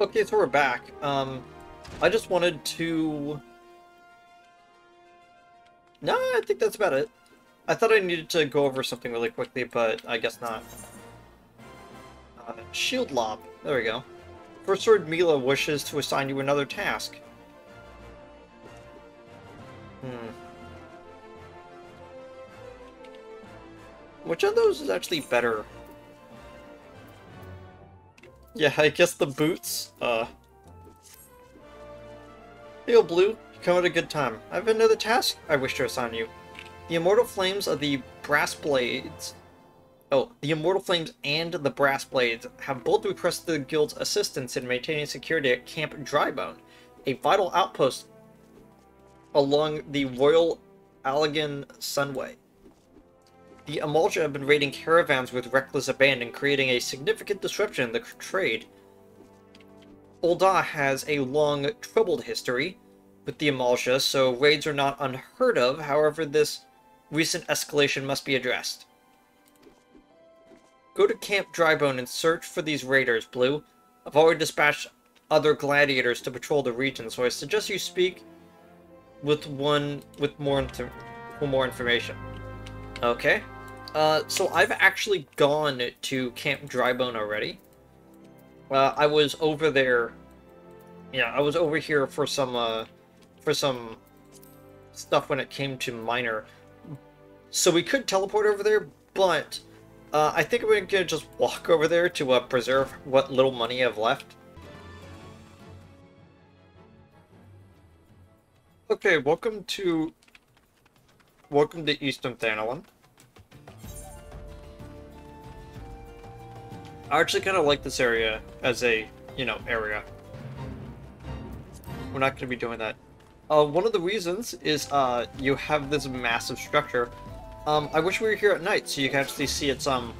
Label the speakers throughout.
Speaker 1: Okay, so we're back. Um, I just wanted to... No, I think that's about it. I thought I needed to go over something really quickly, but I guess not. Uh, shield lob. There we go. First Sword Mylla wishes to assign you another task. Hmm. Which of those is actually better? Yeah, I guess the boots, uh... Hey, Blue, you come at a good time. I have another task I wish to assign you. The Immortal Flames of the Brass Blades... Oh, the Immortal Flames and the Brass Blades have both requested the Guild's assistance in maintaining security at Camp Drybone, a vital outpost along the Royal Allagan Sunway. The Amalj'aa have been raiding caravans with reckless abandon, creating a significant disruption in the trade. Ul'dah has a long, troubled history with the Amalj'aa, so raids are not unheard of, however this recent escalation must be addressed. Go to Camp Drybone and search for these raiders, Blue. I've already dispatched other gladiators to patrol the region, so I suggest you speak with one with more, more information. Okay. Uh, so I've actually gone to Camp Drybone already. Uh, I was over there. Yeah, I was over here for some uh, for some stuff when it came to Miner. So we could teleport over there, but uh, I think we're gonna just walk over there to uh, preserve what little money I've left. Okay, welcome to welcome to Eastern Thanalan. I actually kind of like this area as a, you know, area. We're not going to be doing that. Uh, one of the reasons is uh, you have this massive structure. Um, I wish we were here at night so you can actually see its um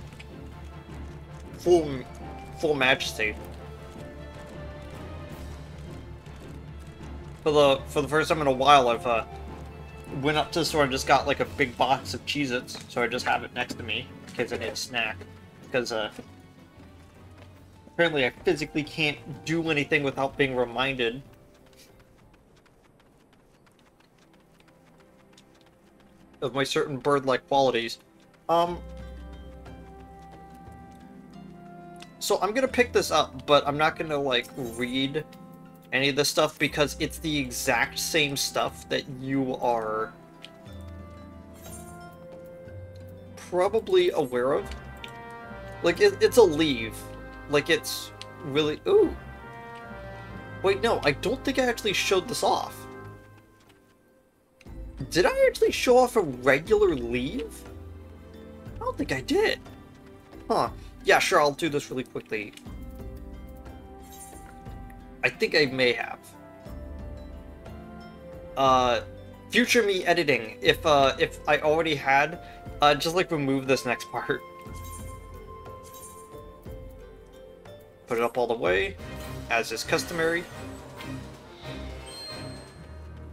Speaker 1: full full majesty. For the for the first time in a while, I've uh, went up to the store and just got like a big box of Cheez-Its, so I just have it next to me in case I need a snack. Because uh, Apparently I physically can't do anything without being reminded. Of my certain bird-like qualities. Um... So I'm gonna pick this up, but I'm not gonna, like, read any of this stuff because it's the exact same stuff that you are probably aware of. Like, it, it's a leave. Like it's really... Ooh! Wait, no, I don't think I actually showed this off. Did I actually show off a regular leave? I don't think I did. Huh. Yeah, sure, I'll do this really quickly. I think I may have. Uh, future me editing. If, uh, if I already had, uh, just, like, remove this next part. Put it up all the way, as is customary.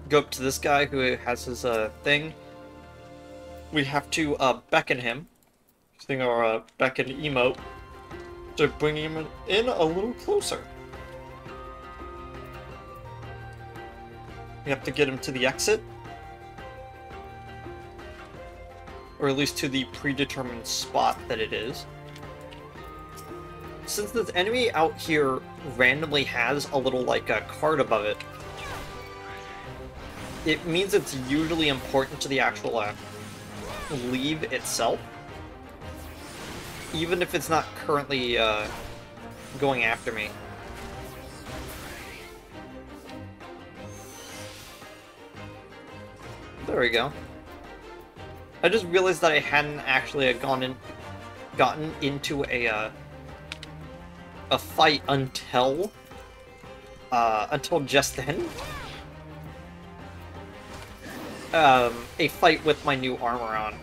Speaker 1: Go up to this guy who has his uh, thing. We have to uh, beckon him, using our uh, beckon emote, to bring him in a little closer. We have to get him to the exit. Or at least to the predetermined spot that it is since this enemy out here randomly has a little, like, a card above it, it means it's usually important to the actual uh, leave itself. Even if it's not currently uh, going after me. There we go. I just realized that I hadn't actually gone in, gotten into a uh, a fight until uh, until just then. Um, a fight with my new armor on.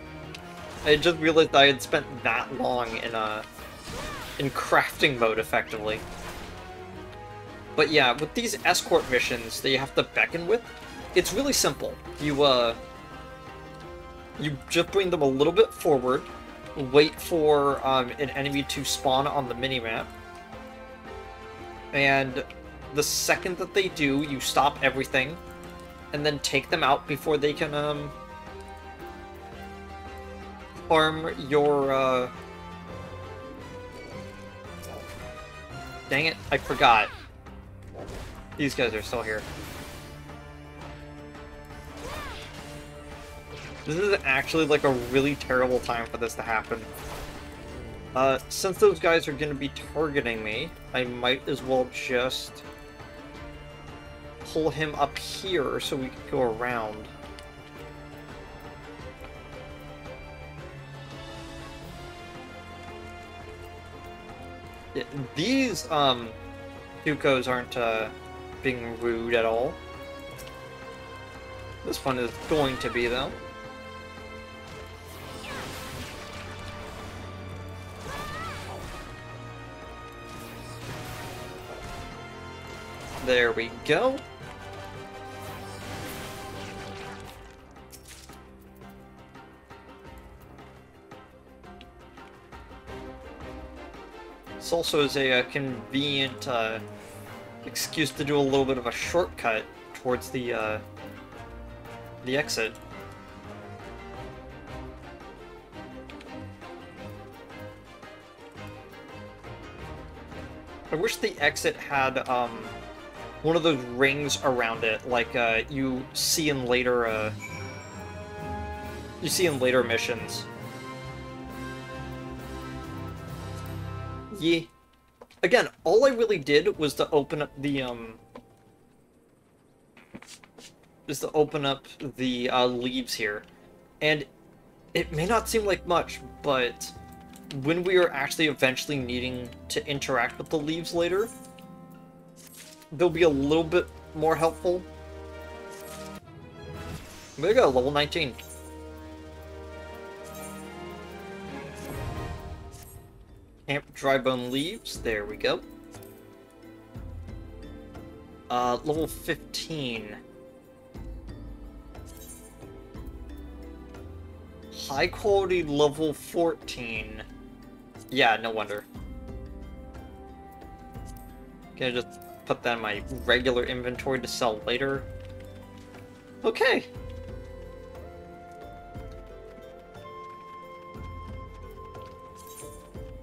Speaker 1: I just realized I had spent that long in a uh, in crafting mode effectively. But yeah, with these escort missions that you have to beckon with, it's really simple. You uh you just bring them a little bit forward, wait for um, an enemy to spawn on the minimap, And the second that they do, you stop everything and then take them out before they can um harm your uh Dang it, I forgot. These guys are still here. This is actually like a really terrible time for this to happen. Uh, since those guys are going to be targeting me, I might as well just pull him up here so we can go around. These, um, Dukos aren't, uh, being rude at all. This one is going to be, though. There we go. This also is a, a convenient uh, excuse to do a little bit of a shortcut towards the uh, the exit. I wish the exit had um, one of those rings around it, like uh, you see in later uh, you see in later missions. Yeah. Again, all I really did was to open up the um is to open up the uh, leaves here, and it may not seem like much, but when we are actually eventually needing to interact with the leaves later, they'll be a little bit more helpful. There we go, level 19. Camp Drybone Leaves, there we go. Uh, level 15. High quality level 14. Yeah, no wonder. Can I just put that in my regular inventory to sell later? Okay.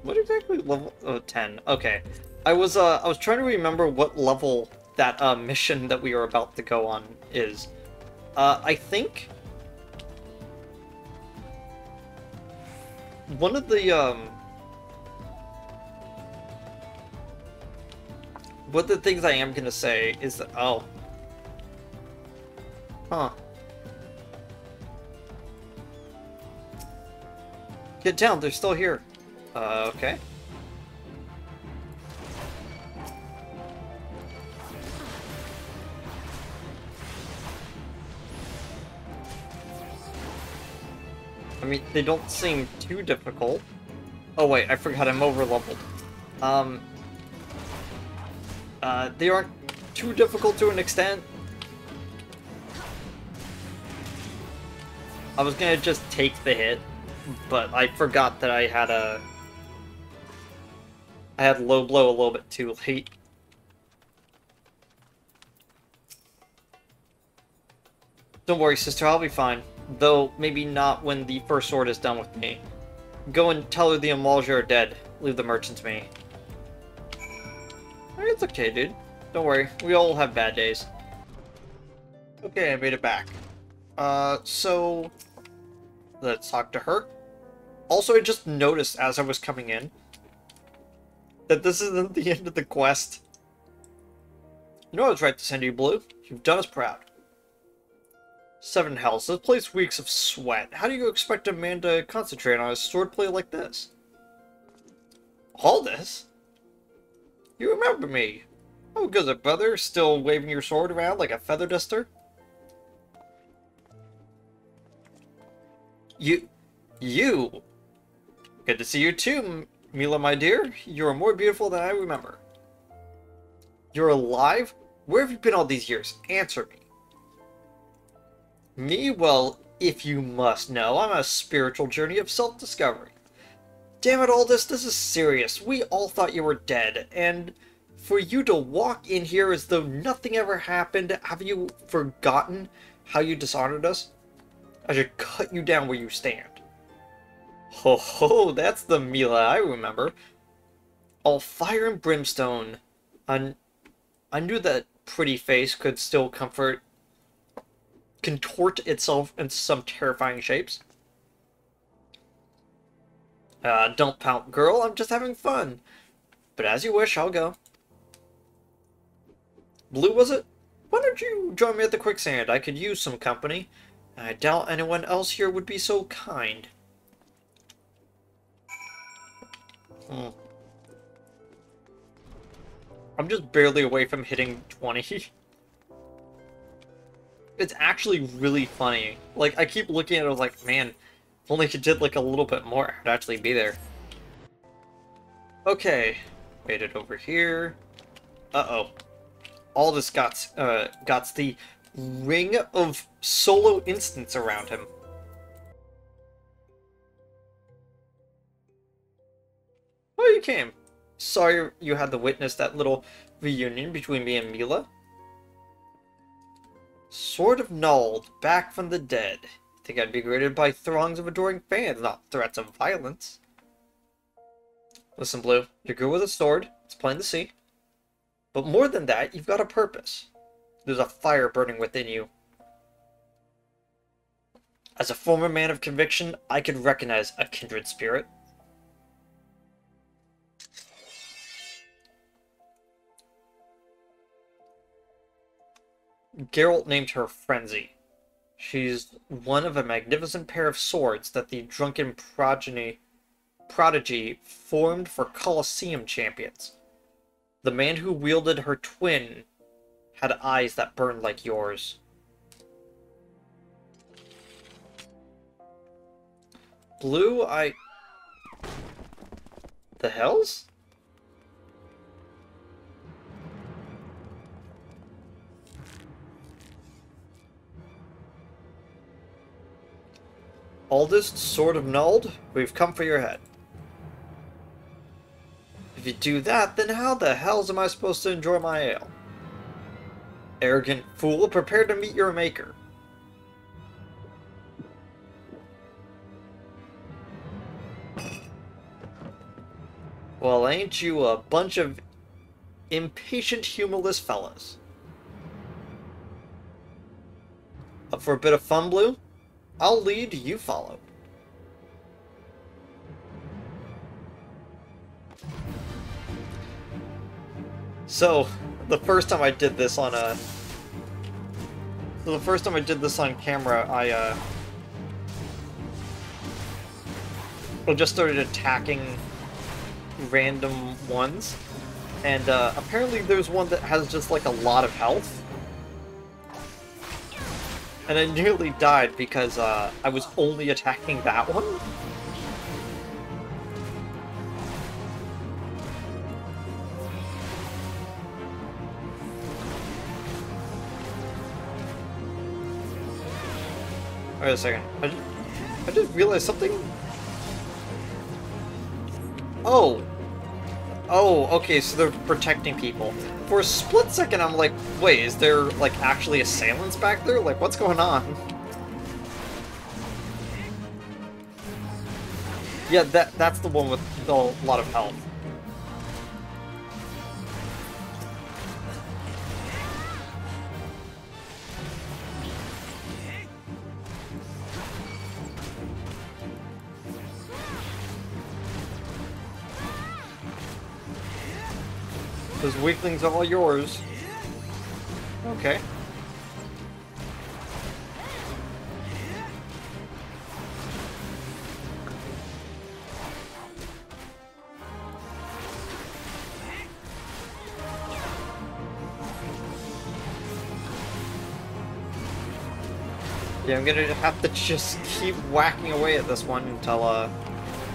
Speaker 1: What exactly level? Oh, 10. Okay. I was uh I was trying to remember what level that uh mission that we are about to go on is. Uh I think one of the um of the things I am gonna say is that oh huh get down they're still here uh, okay I mean, they don't seem too difficult. Oh wait, I forgot I'm over leveled. Um, uh, they aren't too difficult to an extent. I was gonna just take the hit, but I forgot that I had a... I had low blow a little bit too late. Don't worry, sister, I'll be fine. Though, maybe not when the first sword is done with me. Go and tell her the Amalj'aa are dead. Leave the merchant to me. It's okay, dude. Don't worry. We all have bad days. Okay, I made it back. Uh, so... Let's talk to her. Also, I just noticed as I was coming in that this isn't the end of the quest. You know I was right to send you, Blue. You've done us proud. Seven hells. This place reeks of sweat. How do you expect a man to concentrate on a swordplay like this? All this? You remember me. Oh, good, brother. Still waving your sword around like a feather duster? You... You... Good to see you too, Mylla, my dear. You are more beautiful than I remember. You're alive? Where have you been all these years? Answer me. Me? Well, if you must know, I'm on a spiritual journey of self-discovery. Damn it, Aldous, this is serious. We all thought you were dead, and for you to walk in here as though nothing ever happened, have you forgotten how you dishonored us? I should cut you down where you stand. Ho ho, that's the Mylla I remember. All fire and brimstone. I, I knew that pretty face could still comfort, contort itself into some terrifying shapes. Uh, don't pout, girl, I'm just having fun. But as you wish, I'll go. Blue, was it? Why don't you join me at the quicksand? I could use some company. I doubt anyone else here would be so kind. Hmm. I'm just barely away from hitting 20. it's actually really funny. Like, I keep looking at it, I like, man, if only you did like a little bit more, I'd actually be there. Okay, made it over here. Uh-oh. All this got, uh, got the ring of solo instants around him. Oh, you came. Sorry you had to witness that little reunion between me and Mylla. Sword of Nald, back from the dead. Think I'd be greeted by throngs of adoring fans, not threats of violence. Listen, Blue, you're good with a sword, it's plain to see. But more than that, you've got a purpose. There's a fire burning within you. As a former man of conviction, I could recognize a kindred spirit. Gerolt named her Frenzy. She's one of a magnificent pair of swords that the drunken progeny prodigy formed for Colosseum champions. The man who wielded her twin had eyes that burned like yours. Blue, I... The hells? Aldous Sword of Nald, we've come for your head. If you do that, then how the hells am I supposed to enjoy my ale? Arrogant fool, prepare to meet your maker. Well, ain't you a bunch of impatient, humorless fellas? Up for a bit of fun, Blue? I'll lead, you follow. So, the first time I did this on a... So the first time I did this on camera, I, uh... I just started attacking random ones. And, uh, apparently there's one that has just, like, a lot of health. And I nearly died because uh, I was only attacking that one. Wait a second. I just, I just realized something. Oh, Oh, okay, so they're protecting people. For a split second, I'm like, wait, is there, like, actually assailants back there? Like, what's going on? Yeah, that that's the one with a lot of health. Weaklings all yours. Okay. Yeah, I'm gonna have to just keep whacking away at this one until, uh,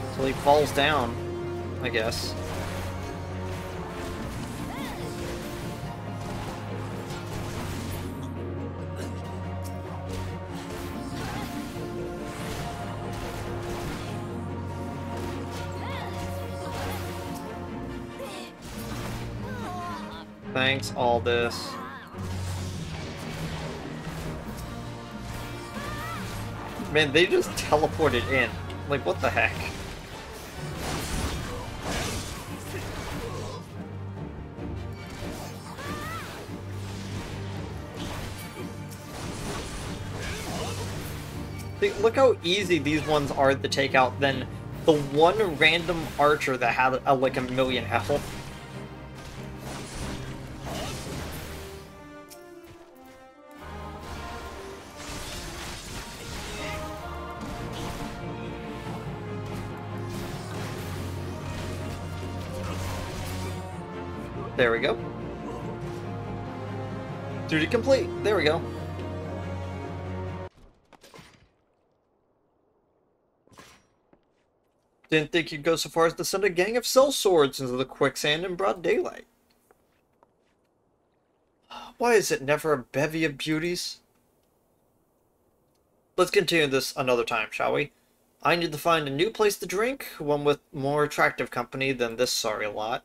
Speaker 1: until he falls down, I guess. All this. Man, they just teleported in. Like, what the heck? Look how easy these ones are to take out than the one random archer that had a, like a million health. There we go. Duty complete. There we go. Didn't think you'd go so far as to send a gang of sellswords into the quicksand in broad daylight. Why is it never a bevy of beauties? Let's continue this another time, shall we? I need to find a new place to drink, one with more attractive company than this sorry lot.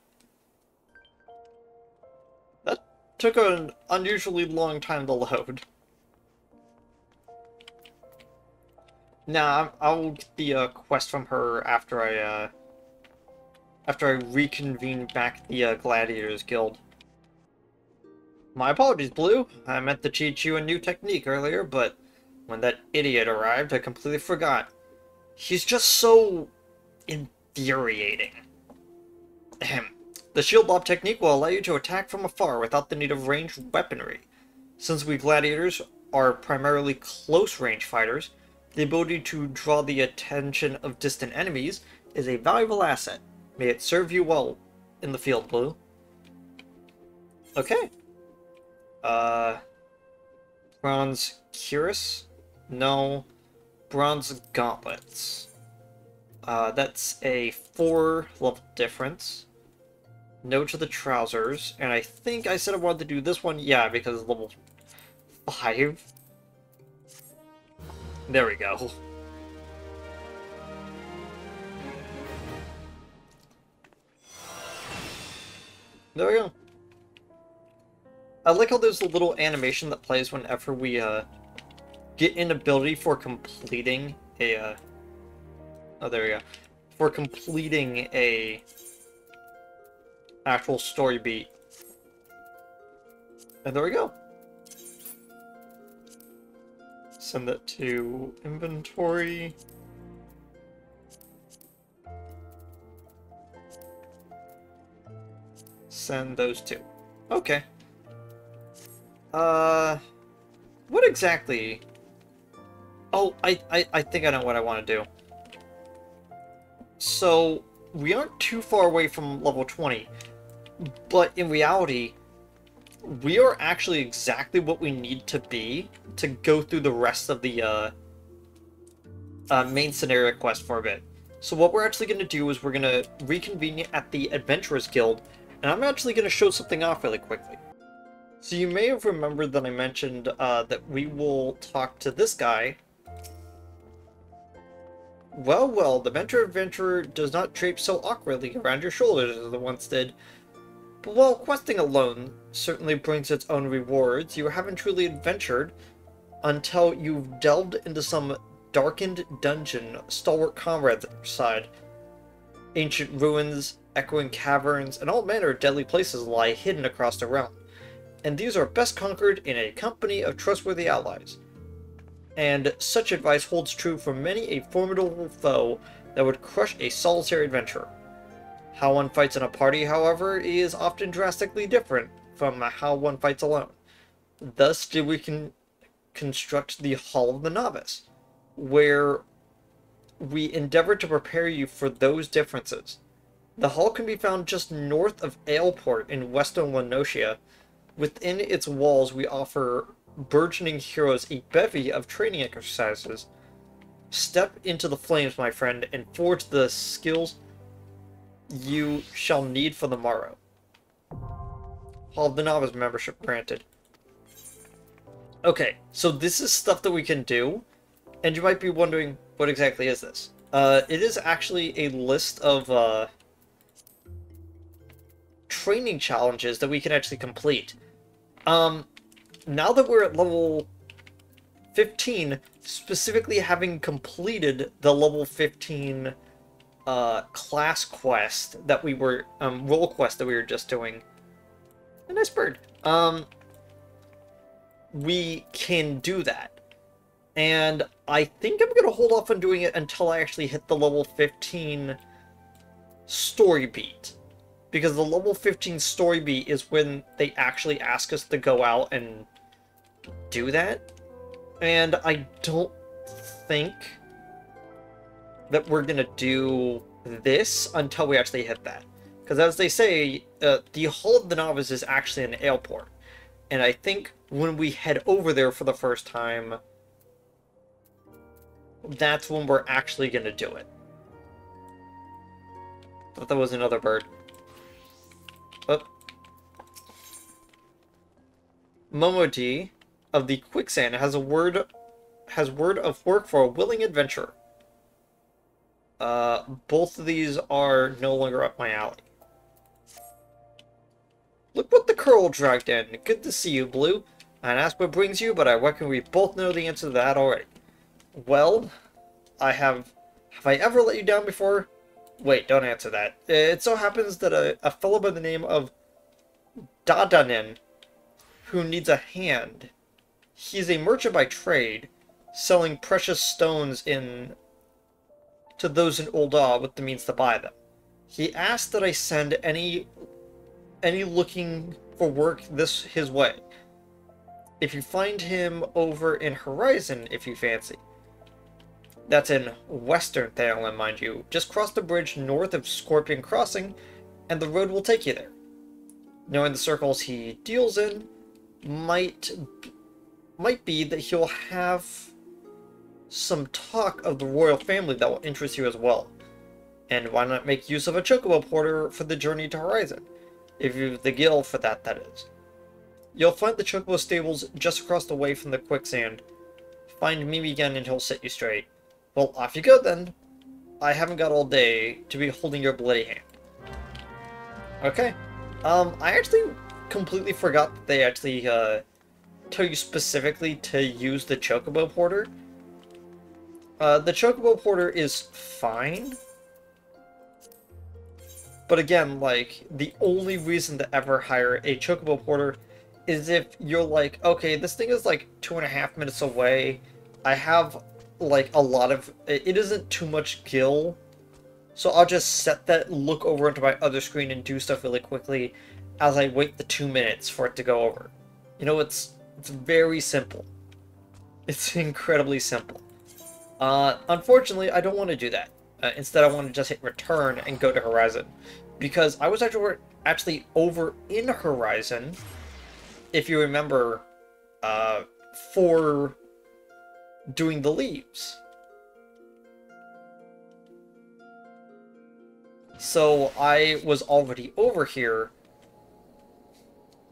Speaker 1: Took an unusually long time to load. Nah, I'll get the uh, quest from her after I, uh, after I reconvene back the uh, Gladiators Guild. My apologies, Blue. I meant to teach you a new technique earlier, but when that idiot arrived, I completely forgot. He's just so infuriating. Ahem. The shield lob technique will allow you to attack from afar without the need of ranged weaponry. Since we gladiators are primarily close-range fighters, the ability to draw the attention of distant enemies is a valuable asset. May it serve you well in the field, Blue. Okay. Uh, bronze cuirass? No. Bronze gauntlets. Uh, that's a four level difference. No to the trousers, and I think I said I wanted to do this one, yeah, because it's level five. There we go. There we go. I like how there's a little animation that plays whenever we uh, get an ability for completing a... Uh... Oh, there we go. For completing a actual story beat. And there we go. Send that to inventory. Send those two. Okay. Uh, what exactly? Oh, I, I, I think I know what I want to do. So, we aren't too far away from level 20, but in reality, we are actually exactly what we need to be to go through the rest of the uh, uh, main scenario quest for a bit. So what we're actually going to do is we're going to reconvene at the Adventurers Guild, and I'm actually going to show something off really quickly. So you may have remembered that I mentioned uh, that we will talk to this guy. Well, well, the Venture Adventurer does not drape so awkwardly around your shoulders as the once did. But while questing alone certainly brings its own rewards, you haven't truly adventured until you've delved into some darkened dungeon stalwart comrades side. Ancient ruins, echoing caverns, and all manner of deadly places lie hidden across the realm. And these are best conquered in a company of trustworthy allies. And such advice holds true for many a formidable foe that would crush a solitary adventurer. How one fights in a party, however, is often drastically different from how one fights alone. Thus did we can construct the Hall of the Novice, where we endeavor to prepare you for those differences. The hall can be found just north of Aleport in western La Noscea. Within its walls, we offer burgeoning heroes a bevy of training exercises. Step into the flames, my friend, and forge the skills you shall need for the morrow. Of the Novice membership granted. Okay, so this is stuff that we can do, and you might be wondering, what exactly is this? Uh, it is actually a list of, uh, training challenges that we can actually complete. Um, now that we're at level 15, specifically having completed the level 15 uh, class quest that we were, um, role quest that we were just doing. A nice bird. Um, we can do that. And I think I'm going to hold off on doing it until I actually hit the level 15 story beat. Because the level 15 story beat is when they actually ask us to go out and do that. And I don't think that we're going to do this until we actually hit that. Because as they say, uh, the Hall of the Novice is actually an airport. And I think when we head over there for the first time, that's when we're actually going to do it. Thought that was another bird. Oh. Momodi of the Quicksand has a word has word of work for a willing adventurer. Uh, both of these are no longer up my alley. Look what the curl dragged in. Good to see you, Blue. And ask what brings you, but I reckon we both know the answer to that already. Well, I have... Have I ever let you down before? Wait, don't answer that. It so happens that a, a fellow by the name of Dadanin, who needs a hand, he's a merchant by trade, selling precious stones in to those in Ul'dah with the means to buy them. He asked that I send any any looking for work this his way. If you find him over in Horizon, if you fancy. That's in western Thanalan, mind you. Just cross the bridge north of Scorpion Crossing, and the road will take you there. Knowing the circles he deals in, might might be that he'll have some talk of the royal family that will interest you as well. And why not make use of a chocobo porter for the journey to Horizon? If you've the gil for that, that is. You'll find the chocobo stables just across the way from the quicksand. Find Mimi again and he'll set you straight. Well, off you go then. I haven't got all day to be holding your bloody hand. Okay. Um, I actually completely forgot that they actually, uh, tell you specifically to use the chocobo porter. Uh, the Chocobo Porter is fine. But again, like, the only reason to ever hire a Chocobo Porter is if you're like, okay, this thing is like two and a half minutes away. I have, like, a lot of... It isn't too much gil. So I'll just set that, look over into my other screen and do stuff really quickly as I wait the two minutes for it to go over. You know, it's, it's very simple. It's incredibly simple. Uh, unfortunately, I don't want to do that. Uh, instead, I want to just hit return and go to Horizon. Because I was actually, actually over in Horizon, if you remember, uh, for doing the leaves. So I was already over here,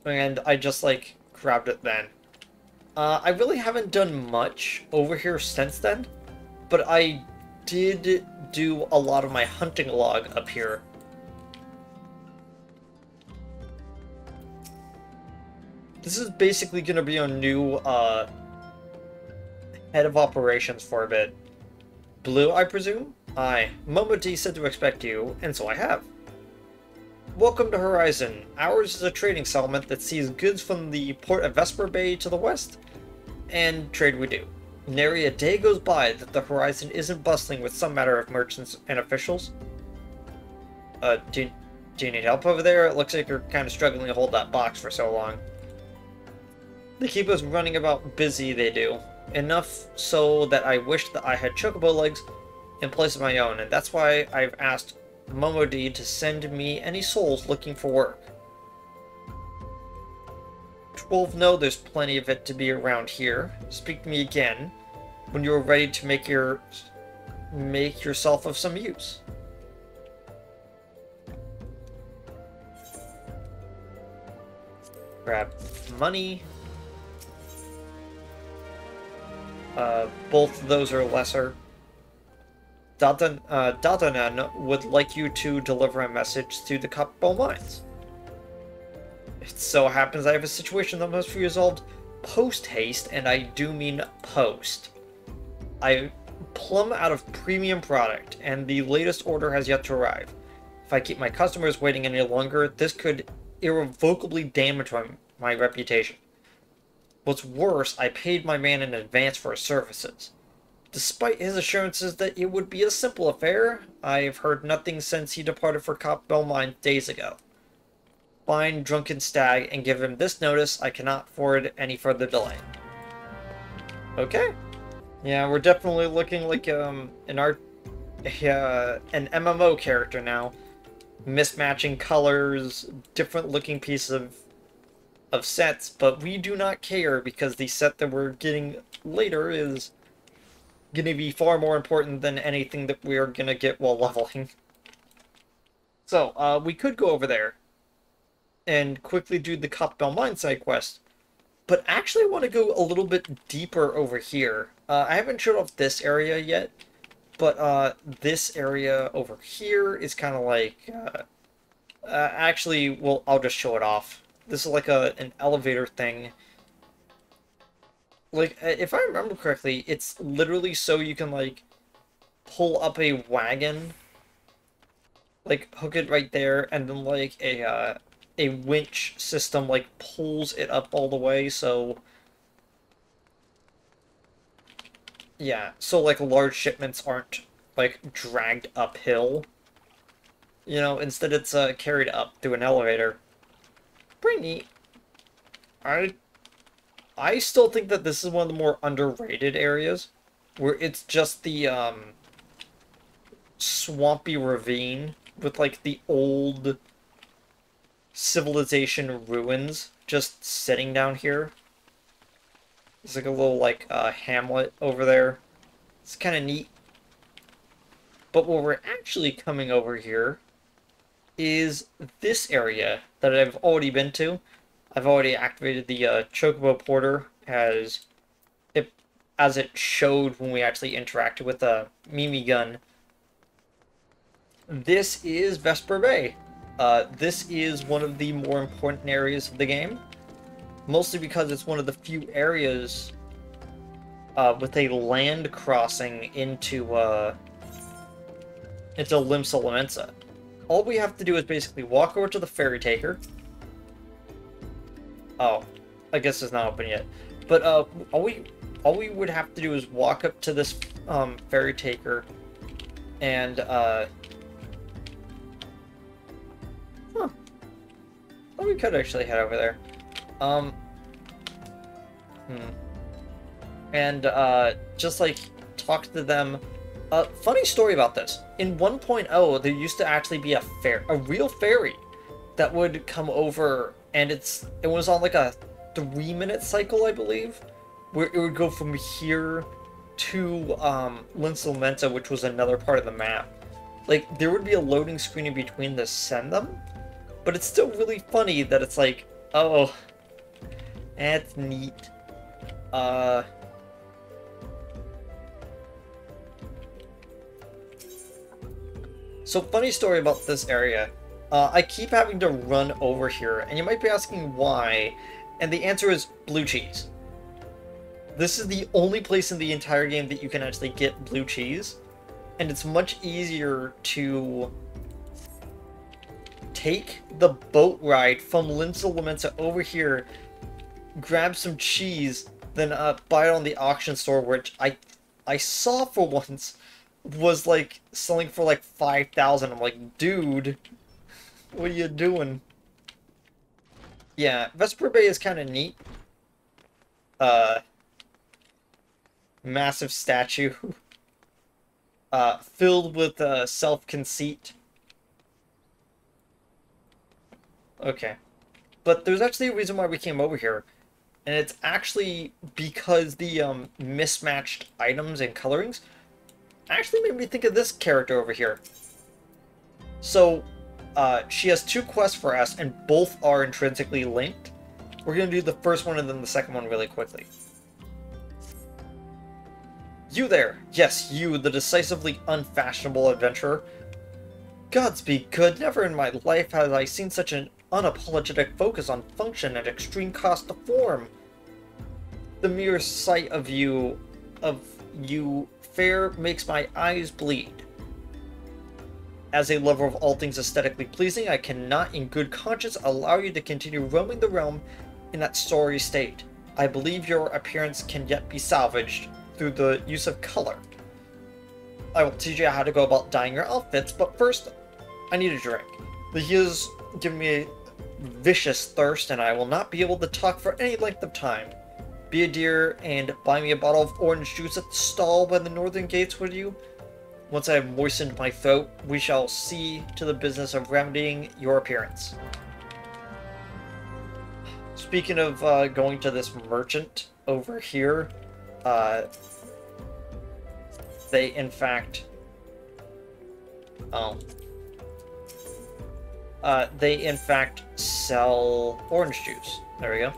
Speaker 1: and I just, like, grabbed it then. Uh, I really haven't done much over here since then but I did do a lot of my hunting log up here. This is basically going to be a new uh, head of operations for a bit. Blue, I presume? Aye, Momodi said to expect you, and so I have. Welcome to Horizon. Ours is a trading settlement that sees goods from the port of Vesper Bay to the west, and trade we do. Nary a day goes by that the horizon isn't bustling with some matter of merchants and officials. Uh, do, do you need help over there? It looks like you're kind of struggling to hold that box for so long. They keep us running about busy, they do. Enough so that I wish that I had chocobo legs in place of my own, and that's why I've asked Momodi to send me any souls looking for work. 12 know there's plenty of it to be around here. Speak to me again when you're ready to make your make yourself of some use. Grab money. Uh, both of those are lesser. Datan, uh, Datanan would like you to deliver a message to the Copperbell Mines. It so happens I have a situation that must be resolved post-haste, and I do mean post. I plumb out of premium product, and the latest order has yet to arrive. If I keep my customers waiting any longer, this could irrevocably damage my, my reputation. What's worse, I paid my man in advance for his services. Despite his assurances that it would be a simple affair, I've heard nothing since he departed for Copperbell Mine days ago. Find Drunken Stag and give him this notice. I cannot afford any further delay. Okay. Yeah, we're definitely looking like um an art, uh, an MMO character now. Mismatching colors, different looking pieces of of sets, but we do not care because the set that we're getting later is going to be far more important than anything that we are going to get while leveling. So, uh, we could go over there and quickly do the Copperbell Mine side quest, but actually I want to go a little bit deeper over here. Uh, I haven't showed off this area yet, but uh, this area over here is kind of like... Uh, uh, actually, well, I'll just show it off. This is like a an elevator thing like uh, if I remember correctly, it's literally so you can like pull up a wagon, like hook it right there, and then like a uh, a winch system like pulls it up all the way. So yeah, so like large shipments aren't like dragged uphill. You know, instead it's uh, carried up through an elevator. Pretty neat. I I still think that this is one of the more underrated areas, where it's just the um, swampy ravine with like the old civilization ruins just sitting down here. There's like a little like uh, hamlet over there. It's kind of neat. But what we're actually coming over here is this area that I've already been to. I've already activated the uh, Chocobo Porter as it as it showed when we actually interacted with the Mimigun. This is Vesper Bay. Uh, this is one of the more important areas of the game, mostly because it's one of the few areas uh, with a land crossing into uh, into Limsa Lominsa. All we have to do is basically walk over to the ferry taker, Oh, I guess it's not open yet. But uh, all we all we would have to do is walk up to this um, ferry taker, and uh, Well, we could actually head over there. Um, hmm. And uh, just like talk to them. Uh, funny story about this. In 1.0, there used to actually be a fair, a real ferry that would come over and it's it was on like a three minute cycle, I believe, where it would go from here to um, Limsa which was another part of the map. Like there would be a loading screen in between to send them, but it's still really funny that it's like, oh, that's neat. Uh. So funny story about this area. Uh, I keep having to run over here, and you might be asking why, and the answer is blue cheese. This is the only place in the entire game that you can actually get blue cheese, and it's much easier to take the boat ride from Limsa Lominsa over here, grab some cheese, then uh, buy it on the auction store, which I I saw for once was like selling for like 5,000. I'm like, dude, what are you doing? Yeah, Vesper Bay is kind of neat. Uh, massive statue. Uh, filled with uh, self-conceit. Okay. But there's actually a reason why we came over here. And it's actually because the um, mismatched items and colorings actually made me think of this character over here. So, uh, she has two quests for us, and both are intrinsically linked. We're going to do the first one and then the second one really quickly. You there! Yes, you, the decisively unfashionable adventurer. Gods be good, never in my life have I seen such an unapologetic focus on function at extreme cost to form. The mere sight of you, of you fair, makes my eyes bleed. As a lover of all things aesthetically pleasing, I cannot in good conscience allow you to continue roaming the realm in that sorry state. I believe your appearance can yet be salvaged through the use of color. I will teach you how to go about dyeing your outfits, but first, I need a drink. The has given me vicious thirst, and I will not be able to talk for any length of time. Be a dear and buy me a bottle of orange juice at the stall by the northern gates, would you? Once I have moistened my throat, we shall see to the business of remedying your appearance. Speaking of uh, going to this merchant over here, uh, they in fact, oh, uh, they in fact sell orange juice. There we go.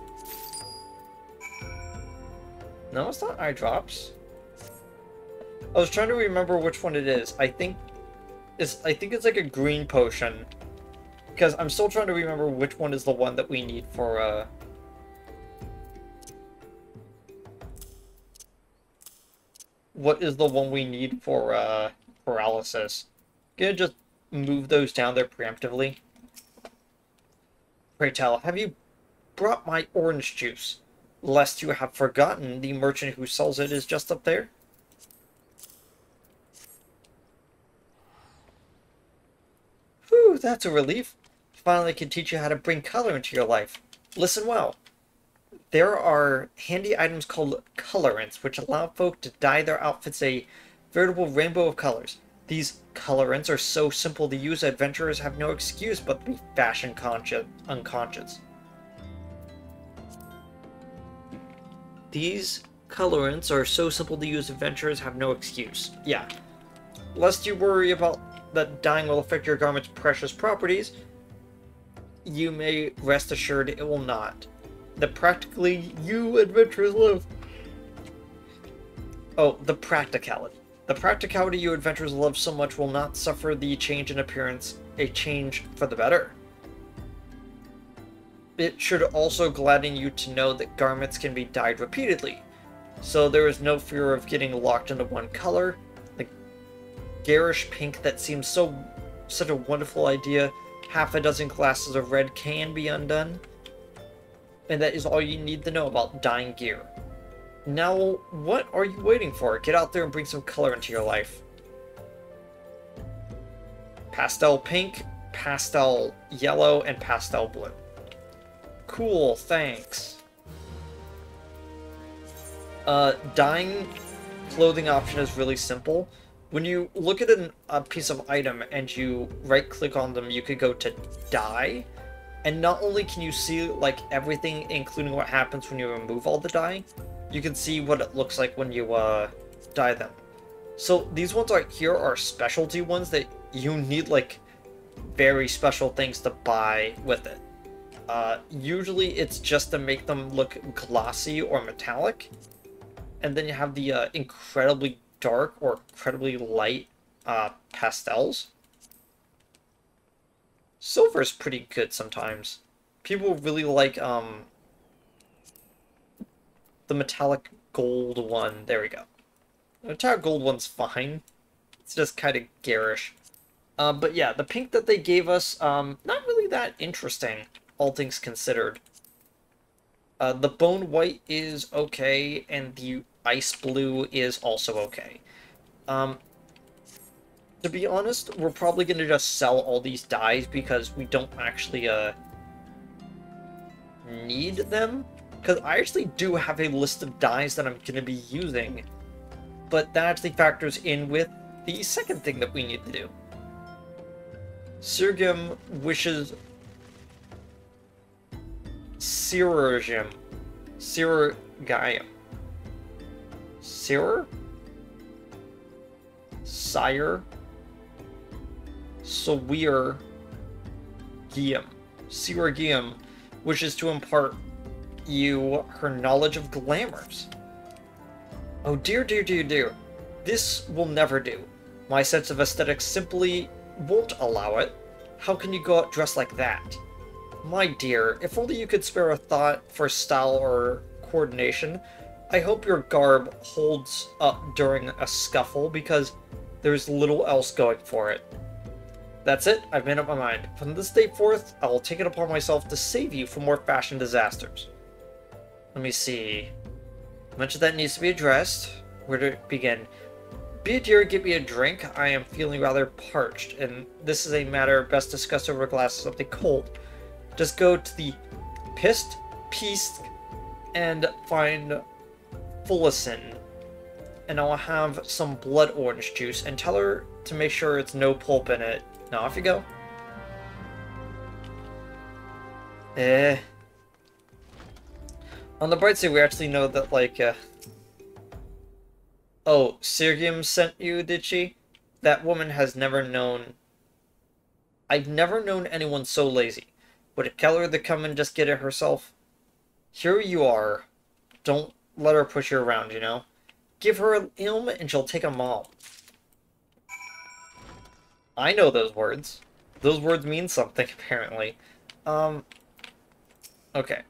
Speaker 1: No, it's not eye drops. I was trying to remember which one it is. I think it's I think it's like a green potion. Because I'm still trying to remember which one is the one that we need for uh what is the one we need for uh paralysis. Gonna just move those down there preemptively. Pray tell, have you brought my orange juice? Lest you have forgotten the merchant who sells it is just up there? Whew, that's a relief. Finally can teach you how to bring color into your life. Listen well. There are handy items called colorants, which allow folk to dye their outfits a veritable rainbow of colors. These colorants are so simple to use, adventurers have no excuse but to be fashion conscious, unconscious. These colorants are so simple to use, adventurers have no excuse. Yeah. Lest you worry about that dyeing will affect your garment's precious properties, you may rest assured it will not. The practically you adventurers live. Oh, the practicality. The practicality you adventurers love so much will not suffer the change in appearance, a change for the better. It should also gladden you to know that garments can be dyed repeatedly, so there is no fear of getting locked into one color. The garish pink that seems so such a wonderful idea, half a dozen glasses of red can be undone. And that is all you need to know about dyeing gear. Now, what are you waiting for? Get out there and bring some color into your life. Pastel pink, pastel yellow, and pastel blue. Cool, thanks. Uh, dyeing clothing option is really simple. When you look at an, a piece of item and you right click on them, you could go to dye. And not only can you see like everything, including what happens when you remove all the dye, you can see what it looks like when you uh, dye them. So these ones right here are specialty ones that you need like very special things to buy with it. Uh, usually it's just to make them look glossy or metallic. And then you have the uh, incredibly dark or incredibly light uh, pastels. Silver is pretty good sometimes. People really like um, the metallic gold one. There we go. The metallic gold one's fine. It's just kind of garish. Uh, but yeah, the pink that they gave us, um, not really that interesting, all things considered. Uh, the bone white is okay, and the ice blue is also okay. Um, to be honest, we're probably going to just sell all these dyes because we don't actually uh, need them. Because I actually do have a list of dyes that I'm going to be using, but that actually factors in with the second thing that we need to do. Sirgim wishes Sirurgim. Sirurgium. Sir? Sire? Sawir Giam. Sirurgium wishes to impart you her knowledge of glamours. Oh dear, dear, dear, dear. This will never do. My sense of aesthetics simply won't allow it. How can you go out dressed like that? My dear, if only you could spare a thought for style or coordination. I hope your garb holds up during a scuffle because there's little else going for it. That's it, I've made up my mind. From this day forth, I will take it upon myself to save you from more fashion disasters. Let me see. Much of that needs to be addressed. Where to begin? Be it here, give me a drink. I am feeling rather parched, and this is a matter best discussed over a glass of something cold. Just go to the Pist, Peace, and find Fullison, and I'll have some blood orange juice, and tell her to make sure it's no pulp in it. Now off you go. Eh. On the bright side, we actually know that, like, uh... Oh, Sirium sent you, did she? That woman has never known... I've never known anyone so lazy. Would it kill her to come and just get it herself? Here you are. Don't let her push you around, you know? Give her a ilm and she'll take them all. I know those words. Those words mean something, apparently. Um, okay.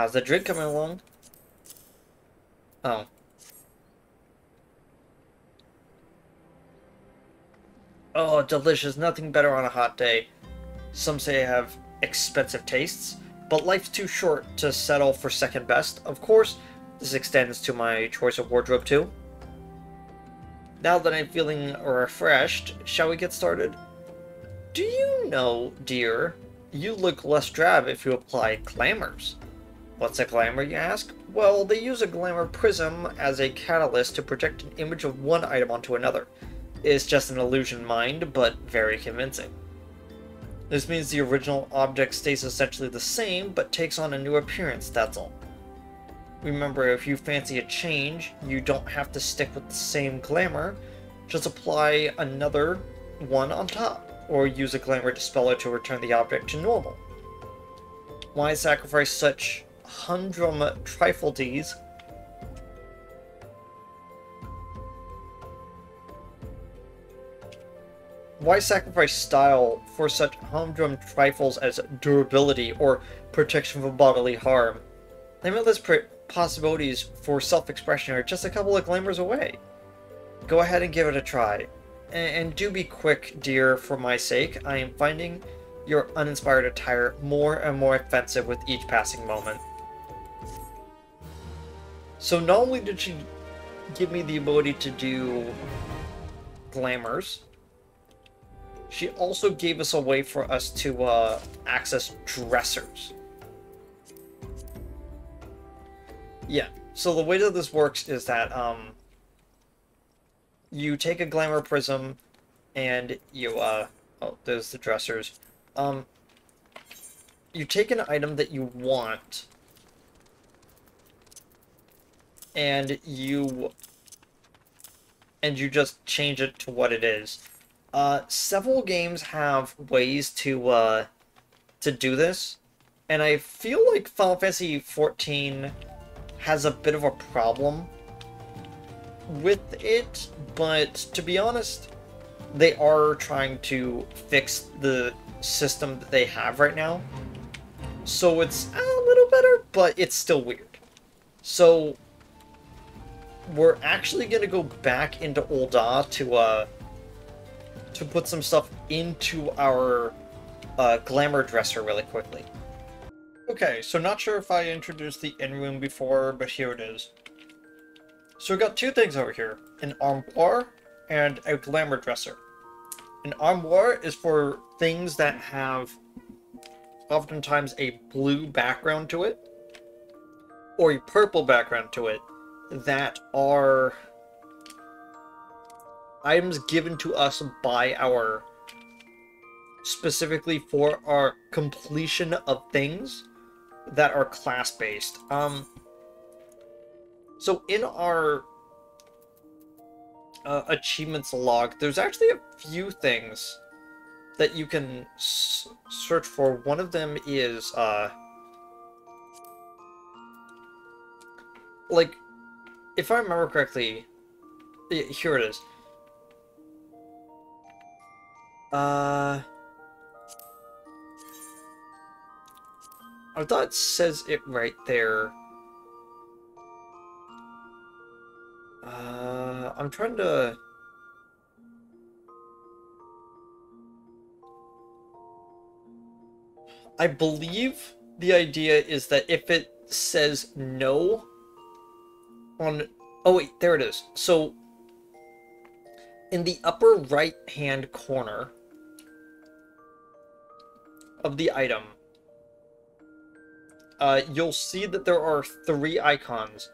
Speaker 1: How's the drink coming along? Oh. Oh, delicious. Nothing better on a hot day. Some say I have expensive tastes, but life's too short to settle for second best. Of course, this extends to my choice of wardrobe too. Now that I'm feeling refreshed, shall we get started? Do you know, dear, you look less drab if you apply glamours. What's a glamour, you ask? Well, they use a glamour prism as a catalyst to project an image of one item onto another. It's just an illusion mind, but very convincing. This means the original object stays essentially the same, but takes on a new appearance, that's all. Remember, if you fancy a change, you don't have to stick with the same glamour, just apply another one on top, or use a glamour dispeller to return the object to normal. Why sacrifice such humdrum trifleties Why sacrifice style for such humdrum trifles as durability or protection from bodily harm? Limitless possibilities for self-expression are just a couple of glimmers away. Go ahead and give it a try. And, and do be quick, dear, for my sake. I am finding your uninspired attire more and more offensive with each passing moment. So not only did she give me the ability to do glamours, she also gave us a way for us to uh, access dressers. Yeah, so the way that this works is that um, you take a glamour prism and you, uh, oh, there's the dressers. Um, you take an item that you want and you and you just change it to what it is. Uh, several games have ways to uh, to do this, and I feel like Final Fantasy XIV has a bit of a problem with it, but to be honest, they are trying to fix the system that they have right now. So it's a little better, but it's still weird. So we're actually going to go back into Ul'dah to uh, to put some stuff into our uh, glamour dresser really quickly. Okay, so not sure if I introduced the inn room before, but here it is. So we got two things over here, an armoire and a glamour dresser. An armoire is for things that have oftentimes a blue background to it, or a purple background to it, that are items given to us by our specifically for our completion of things that are class based. Um, so in our uh, achievements log, there's actually a few things that you can search for. One of them is uh, like if I remember correctly, here it is. Uh, I thought it says it right there. Uh, I'm trying to... I believe the idea is that if it says no on... Oh wait, there it is. So, in the upper right hand corner of the item, uh, you'll see that there are three icons.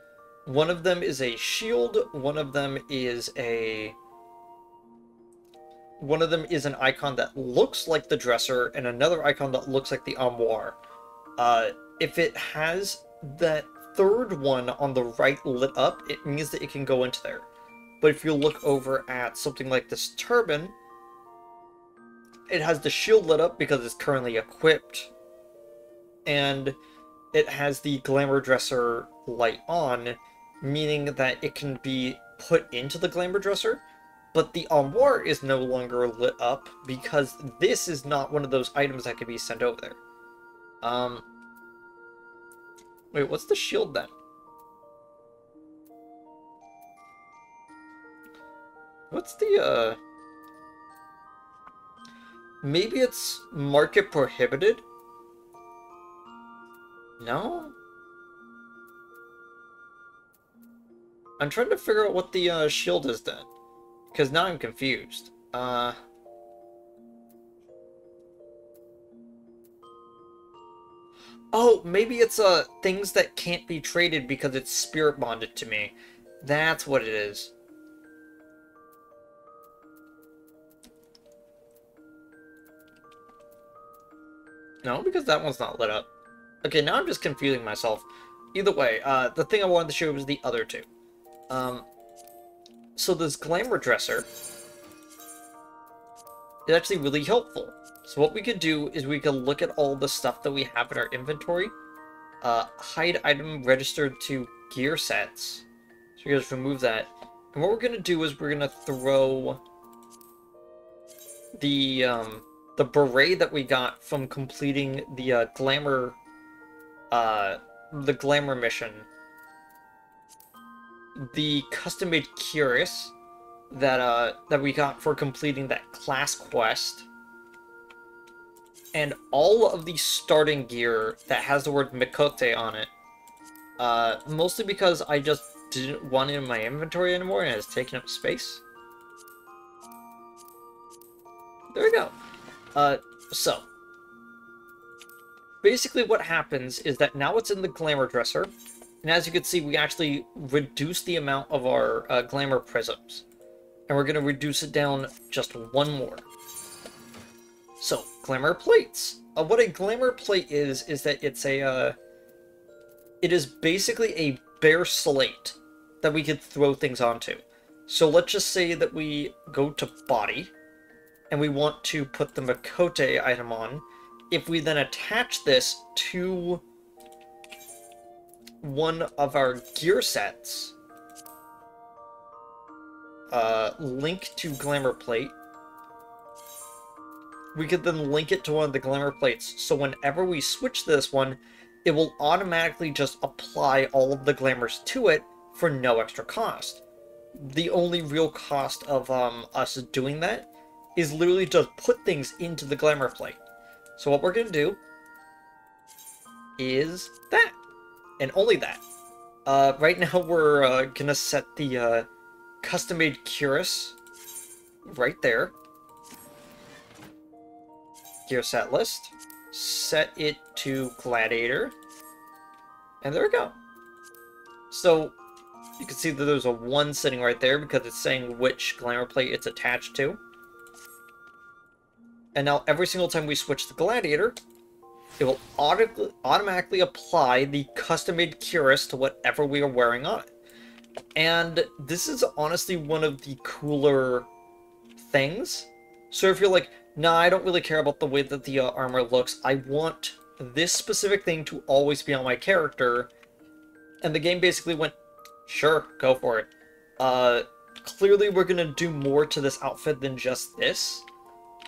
Speaker 1: One of them is a shield, one of them is a... One of them is an icon that looks like the dresser, and another icon that looks like the armoire. Uh, if it has that third one on the right lit up, it means that it can go into there. But if you look over at something like this turban, it has the shield lit up because it's currently equipped, and it has the glamour dresser light on, meaning that it can be put into the glamour dresser, but the armoire is no longer lit up because this is not one of those items that can be sent over there. Um, wait, what's the shield then? What's the, uh... Maybe it's market prohibited? No? I'm trying to figure out what the uh, shield is then. Because now I'm confused. Uh... Oh, maybe it's uh, things that can't be traded because it's spirit bonded to me. That's what it is. No, because that one's not lit up. Okay, now I'm just confusing myself. Either way, uh, the thing I wanted to show was the other two. Um, so this glamour dresser is actually really helpful. So what we could do is we could look at all the stuff that we have in our inventory, uh, hide item registered to gear sets. So we're just remove that. And what we're gonna do is we're gonna throw the um, the beret that we got from completing the uh, glamour uh, the glamour mission the custom-made cuirass that uh that we got for completing that class quest and all of the starting gear that has the word Miqo'te on it uh mostly because I just didn't want it in my inventory anymore and it's taking up space there we go uh so basically what happens is that now it's in the glamour dresser and as you can see, we actually reduce the amount of our uh, glamour prisms. And we're going to reduce it down just one more. So, glamour plates. Uh, what a glamour plate is, is that it's a, uh, it is basically a bare slate that we could throw things onto. So let's just say that we go to body, and we want to put the Miqo'te item on. If we then attach this to one of our gear sets, uh, link to Glamour Plate. We could then link it to one of the Glamour Plates, so whenever we switch this one, it will automatically just apply all of the Glamours to it for no extra cost. The only real cost of um, us doing that is literally just put things into the Glamour Plate. So what we're going to do is that and only that. Uh, right now we're uh, gonna set the uh, custom-made cuirass right there. Gear set list. Set it to Gladiator. And there we go. So, you can see that there's a 1 sitting right there because it's saying which glamour plate it's attached to. And now every single time we switch the Gladiator, it will auto automatically apply the custom-made cuirass to whatever we are wearing on it. And this is honestly one of the cooler things. So if you're like, nah, I don't really care about the way that the uh, armor looks, I want this specific thing to always be on my character, and the game basically went, sure, go for it. Uh, clearly we're gonna do more to this outfit than just this.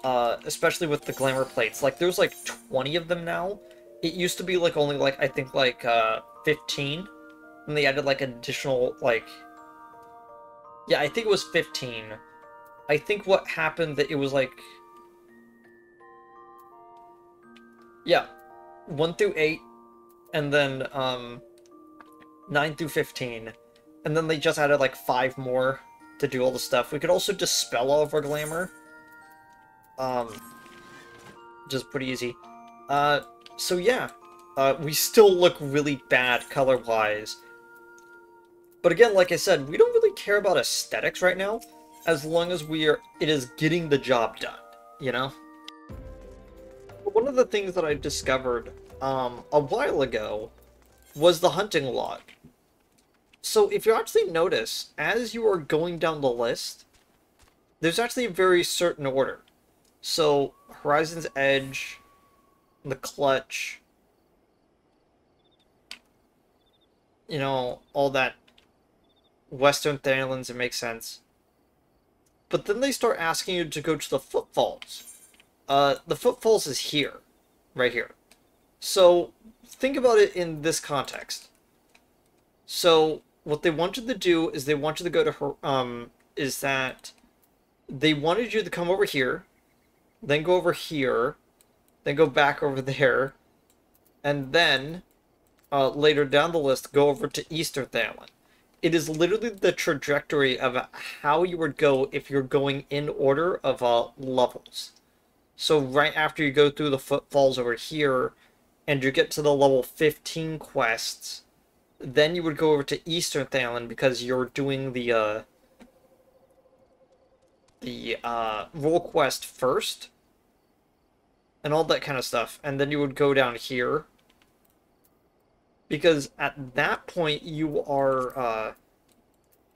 Speaker 1: Uh, especially with the glamour plates. Like, there's like 20 of them now, it used to be like only like I think like uh 15 and they added like an additional like yeah I think it was 15 I think what happened that it was like yeah. 1 through 8 and then um 9 through 15 and then they just added like five more to do all the stuff. We could also dispel all of our glamour. Um just pretty easy. Uh so yeah. Uh, we still look really bad color-wise. But again, like I said, we don't really care about aesthetics right now, as long as we are it is getting the job done, you know? One of the things that I discovered um, a while ago was the hunting log. So if you actually notice, as you are going down the list, there's actually a very certain order. So Horizon's Edge, the Clutch, you know, all that Western Thanalands, it makes sense. But then they start asking you to go to the footfalls. Uh, the footfalls is here, right here. So think about it in this context. So what they wanted to do is they wanted to go to her, um, is that they wanted you to come over here, then go over here, then go back over there, and then uh, later down the list go over to Eastern Thanalan. It is literally the trajectory of how you would go if you're going in order of uh, levels. So right after you go through the footfalls over here, and you get to the level 15 quests, then you would go over to Eastern Thanalan because you're doing the uh, the uh, role quest first, and all that kind of stuff, and then you would go down here. Because at that point you are uh,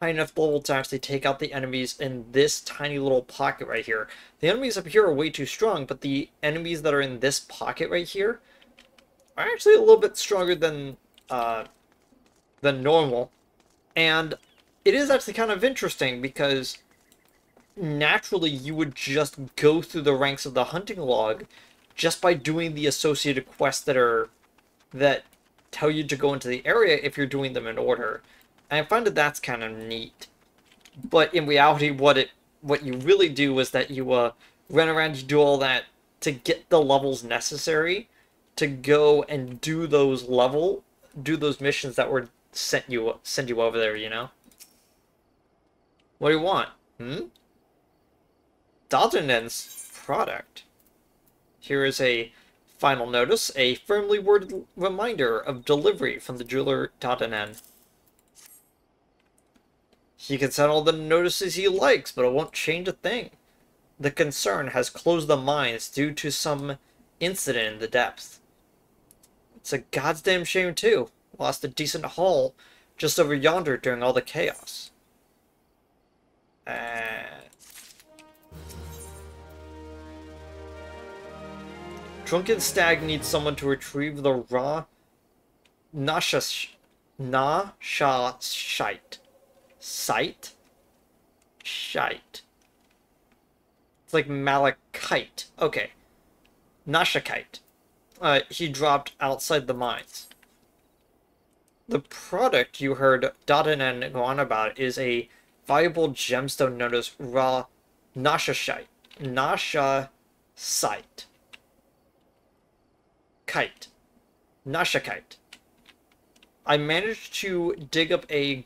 Speaker 1: high enough level to actually take out the enemies in this tiny little pocket right here. The enemies up here are way too strong, but the enemies that are in this pocket right here are actually a little bit stronger than uh, than normal. And it is actually kind of interesting because naturally you would just go through the ranks of the hunting log just by doing the associated quests that are that tell you to go into the area if you're doing them in order. And I find that that's kind of neat. But in reality, what it what you really do is that you uh, run around, you do all that to get the levels necessary to go and do those level, do those missions that were sent you send you over there. You know. What do you want? Hmm. Dadanen's product. Here is a Final notice, a firmly worded reminder of delivery from the jeweler Dadanen. He can send all the notices he likes, but it won't change a thing. The concern has closed the mines due to some incident in the depth. It's a goddamn shame, too. Lost a decent haul just over yonder during all the chaos. Uh, Drunken Stag needs someone to retrieve the raw Nasha Nasha shite. Sight? Shite. It's like malachite. Okay. Nashakite. Uh, he dropped outside the mines. The product you heard Dadanen go on about is a valuable gemstone known as raw Nashashite. Nasha site kite. Nashakite. I managed to dig up a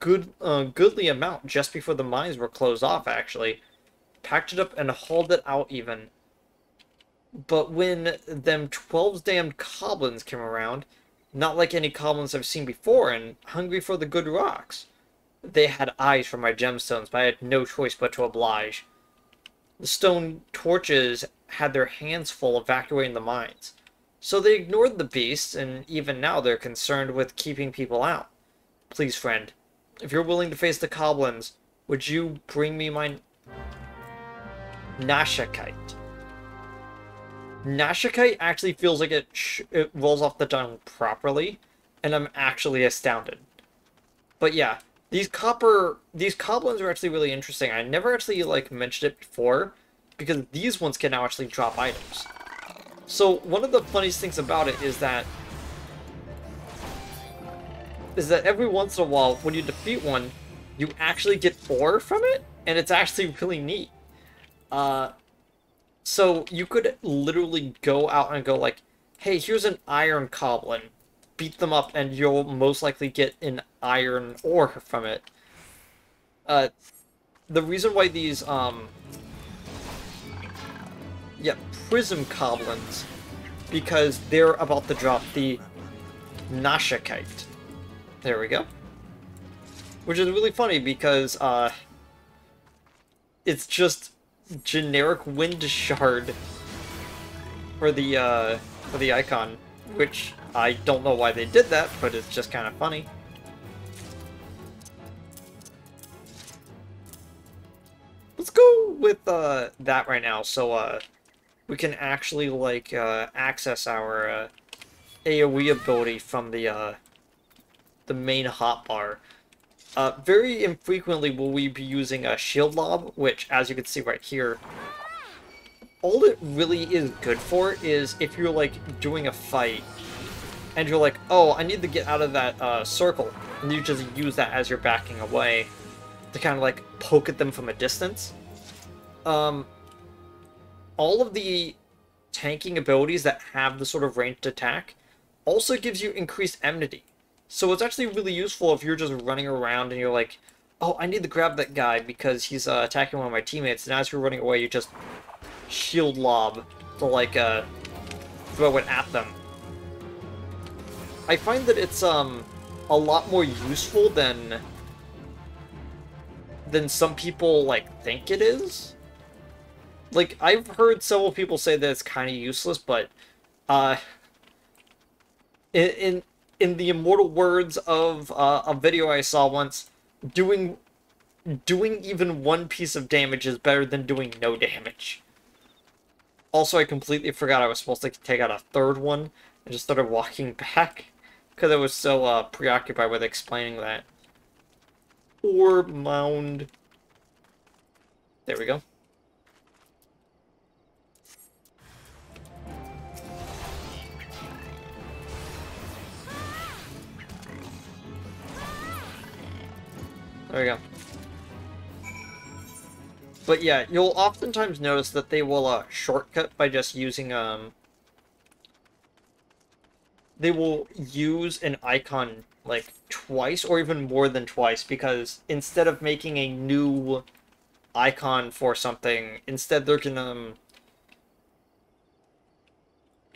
Speaker 1: good, uh, goodly amount just before the mines were closed off, actually. Packed it up and hauled it out even. But when them 12 damned goblins came around, not like any goblins I've seen before, and hungry for the good rocks. They had eyes for my gemstones, but I had no choice but to oblige. The stone torches had their hands full evacuating the mines. So they ignored the beasts, and even now they're concerned with keeping people out. Please, friend, if you're willing to face the goblins, would you bring me my Nashakite? Nashakite actually feels like it, it rolls off the tongue properly, and I'm actually astounded. But yeah, these copper, these goblins are actually really interesting. I never actually like mentioned it before, because these ones can now actually drop items. So one of the funniest things about it is that is that every once in a while, when you defeat one, you actually get ore from it, and it's actually really neat. Uh, so you could literally go out and go like, hey, here's an iron goblin. Beat them up, and you'll most likely get an iron ore from it. Uh, the reason why these, um, yeah, prism goblins, because they're about to drop the Nashakite. There we go. Which is really funny because, uh, it's just generic wind shard for the, uh, for the icon, which I don't know why they did that, but it's just kind of funny. Let's go with, uh, that right now, so, uh, we can actually, like, uh, access our, uh, AoE ability from the, uh, the main hotbar. Uh, very infrequently will we be using a shield lob, which, as you can see right here, all it really is good for is if you're, like, doing a fight, and you're like, oh, I need to get out of that uh, circle, and you just use that as you're backing away to kind of, like, poke at them from a distance. Um, all of the tanking abilities that have the sort of ranged attack also gives you increased enmity. So it's actually really useful if you're just running around and you're like, oh, I need to grab that guy because he's uh, attacking one of my teammates, and as you're running away, you just shield lob to, like, uh, throw it at them. I find that it's, um, a lot more useful than than some people, like, think it is. Like, I've heard several people say that it's kind of useless, but, uh, in, in in the immortal words of uh, a video I saw once, doing doing even one piece of damage is better than doing no damage. Also, I completely forgot I was supposed to take out a third one and just started walking back because I was so uh, preoccupied with explaining that. Or mound. There we go. There we go. But yeah, you'll oftentimes notice that they will uh, shortcut by just using, um... They will use an icon, like, twice, or even more than twice, because instead of making a new icon for something, instead they're gonna... Um,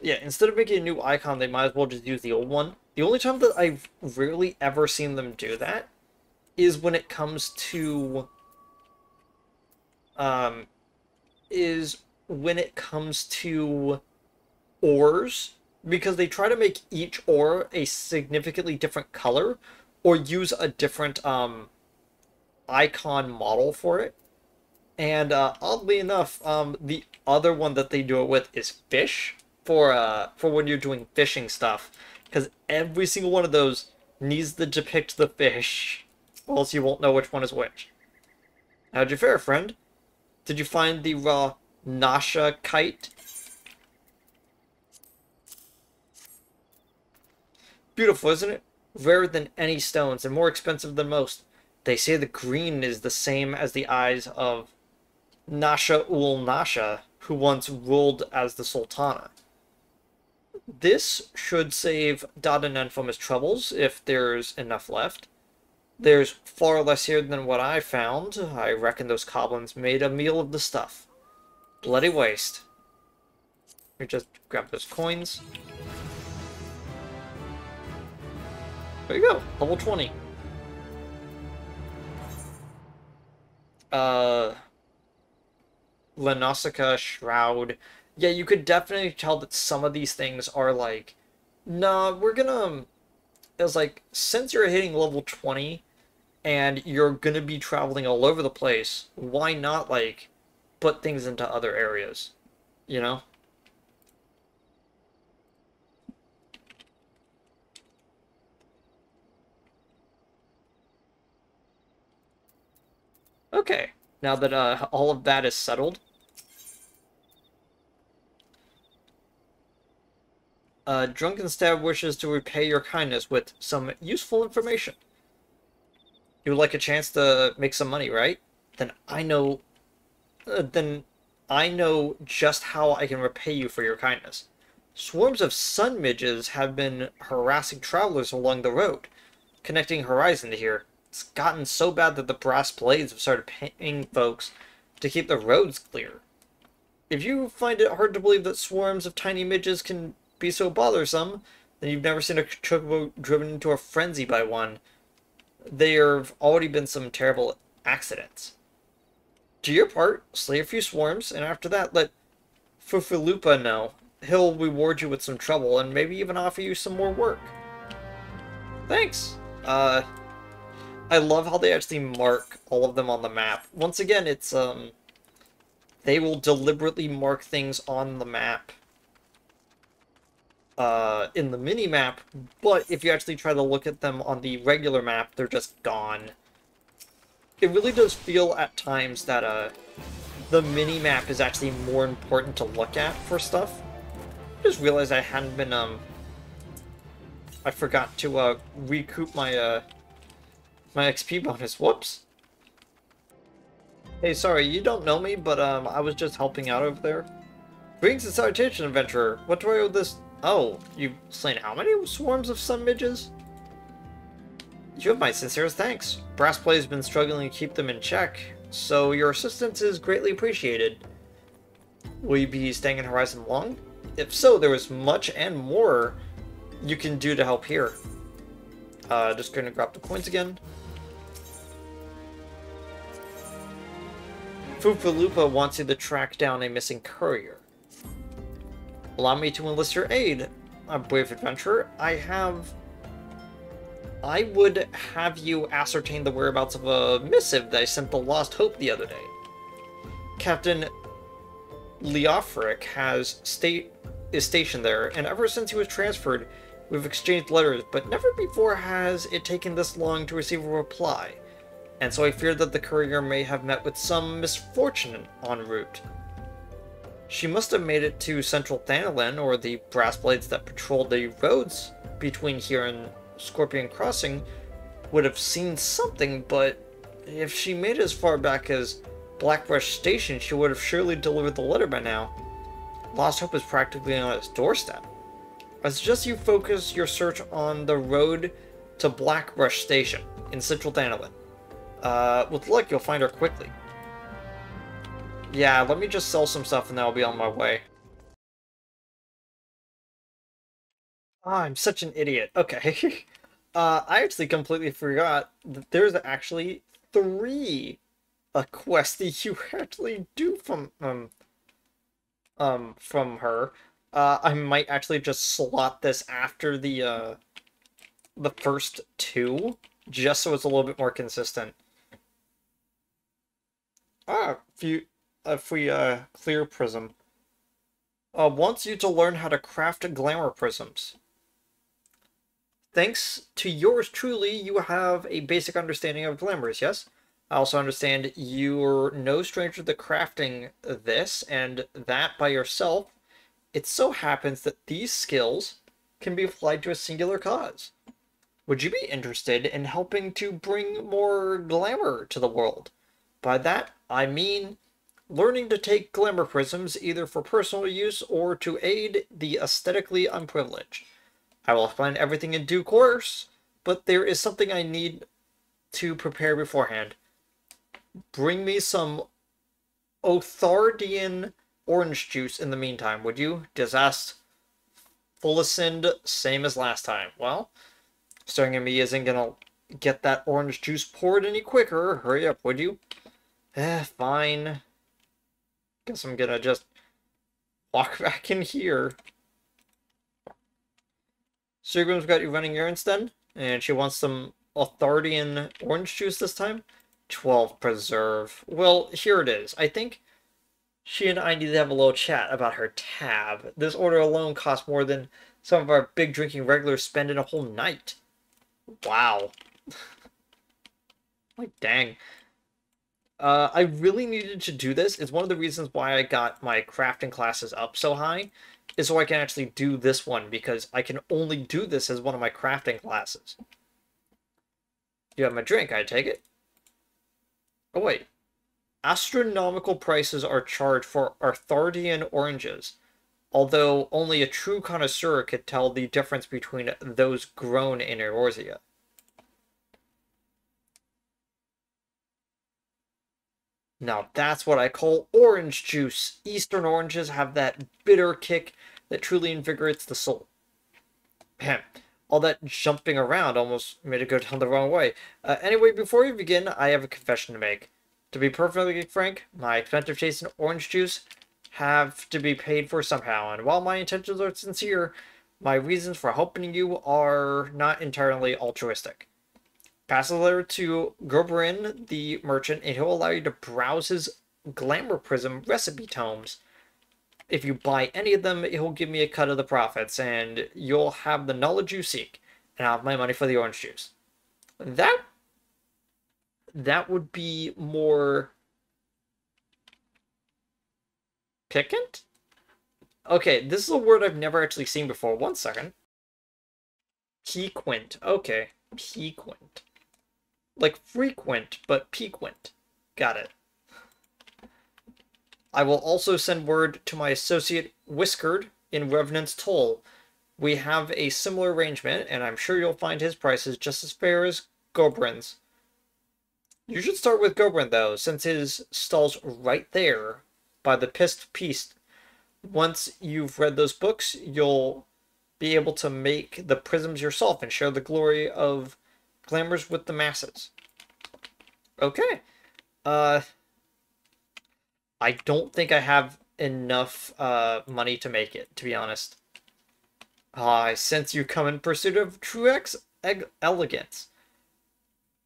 Speaker 1: yeah, instead of making a new icon, they might as well just use the old one. The only time that I've rarely ever seen them do that is when it comes to um is when it comes to ores because they try to make each ore a significantly different color or use a different um icon model for it. And uh, oddly enough um the other one that they do it with is fish for uh for when you're doing fishing stuff. Because every single one of those needs to depict the fish else you won't know which one is which. How'd you fare, friend? Did you find the raw Nasha kite? Beautiful, isn't it? Rarer than any stones and more expensive than most. They say the green is the same as the eyes of Nasha ul Nasha, who once ruled as the Sultana. This should save Dadanen from his troubles, if there's enough left. There's far less here than what I found. I reckon those goblins made a meal of the stuff. Bloody waste. We just grab those coins. There you go, level 20. Uh, La Noscea Shroud. Yeah, you could definitely tell that some of these things are like, nah, we're gonna, it's like, since you're hitting level 20, and you're going to be traveling all over the place, why not, like, put things into other areas? You know? Okay, now that uh, all of that is settled, Uh, Drunken Stag wishes to repay your kindness with some useful information. You would like a chance to make some money, right? Then I know... Uh, then I know just how I can repay you for your kindness. Swarms of sun midges have been harassing travelers along the road, connecting Horizon to here. It's gotten so bad that the brass blades have started paying folks to keep the roads clear. If you find it hard to believe that swarms of tiny midges can be so bothersome, then you've never seen a chocobo driven into a frenzy by one. There have already been some terrible accidents. Do your part, slay a few swarms, and after that let Fufulupa know. He'll reward you with some trouble and maybe even offer you some more work. Thanks! Uh, I love how they actually mark all of them on the map. Once again, it's, um, they will deliberately mark things on the map uh, in the mini map, but if you actually try to look at them on the regular map, they're just gone. It really does feel at times that uh, the mini map is actually more important to look at for stuff. I just realized I hadn't been, um, I forgot to uh, recoup my, uh, my XP bonus. Whoops. Hey, sorry, you don't know me, but um, I was just helping out over there. Greetings and salutation, adventurer. What do I owe this? Oh, you've slain how many swarms of sun midges? You have my sincerest thanks. Brass Blades has been struggling to keep them in check, so your assistance is greatly appreciated. Will you be staying in Horizon long? If so, there is much and more you can do to help here. Uh, just gonna grab the coins again. Fufulupa wants you to track down a missing courier. Allow me to enlist your aid, a brave adventurer. I have... I would have you ascertain the whereabouts of a missive that I sent the Lost Hope the other day. Captain Leofric has state is stationed there, and ever since he was transferred, we've exchanged letters, but never before has it taken this long to receive a reply and so I fear that the courier may have met with some misfortune en route. She must have made it to Central Thanalan, or the brass blades that patrolled the roads between here and Scorpion Crossing would have seen something, but if she made it as far back as Blackbrush Station, she would have surely delivered the letter by now. Lost Hope is practically on its doorstep. I suggest you focus your search on the road to Blackbrush Station in Central Thanalan. Uh, with luck, you'll find her quickly. Yeah, let me just sell some stuff and then I'll be on my way. Oh, I'm such an idiot. Okay. uh, I actually completely forgot that there's actually three a quest that you actually do from um um from her. Uh, I might actually just slot this after the uh the first two, just so it's a little bit more consistent. Ah, you if we uh, clear prism. Uh, wants you to learn how to craft glamour prisms. Thanks to yours truly, you have a basic understanding of glamours, yes? I also understand you're no stranger to crafting this, and that by yourself. It so happens that these skills can be applied to a singular cause. Would you be interested in helping to bring more glamour to the world? By that, I mean learning to take glamour prisms either for personal use or to aid the aesthetically unprivileged. I will explain everything in due course, but there is something I need to prepare beforehand. Bring me some Othardian orange juice in the meantime, would you? Disaster. Fullescend, same as last time. Well, staring at me isn't gonna get that orange juice poured any quicker. Hurry up, would you? Eh, fine. Guess I'm gonna just walk back in here. Seagram's got you running errands then, and she wants some Othardian orange juice this time. 12 preserve. Well, here it is. I think she and I need to have a little chat about her tab. This order alone costs more than some of our big drinking regulars spend in a whole night. Wow. like, dang. Uh, I really needed to do this. It's one of the reasons why I got my crafting classes up so high, is so I can actually do this one because I can only do this as one of my crafting classes. You have my drink, I take it. Oh wait. Astronomical prices are charged for Othardian oranges, although only a true connoisseur could tell the difference between those grown in Eorzea. Now that's what I call orange juice. Eastern oranges have that bitter kick that truly invigorates the soul. Ahem. All that jumping around almost made it go down the wrong way. Uh, anyway, before we begin, I have a confession to make. To be perfectly frank, my expensive taste in orange juice have to be paid for somehow, and while my intentions are sincere, my reasons for helping you are not entirely altruistic. Pass a letter to Gobrin, the merchant, and he'll allow you to browse his Glamour Prism recipe tomes. If you buy any of them, he'll give me a cut of the profits, and you'll have the knowledge you seek, and I'll have my money for the orange juice. That that would be more piquant? Okay, this is a word I've never actually seen before. One second. Piquant. Okay, piquant like frequent, but piquant. Got it. I will also send word to my associate Whiskered in Revenant's Toll. We have a similar arrangement, and I'm sure you'll find his prices just as fair as Gobrin's. You should start with Gobrin, though, since his stall's right there by the Pissed Piece. Once you've read those books, you'll be able to make the prisms yourself and share the glory of glamours with the masses. Okay. Uh, I don't think I have enough uh, money to make it, to be honest. Uh, I sense you come in pursuit of Truex elegance.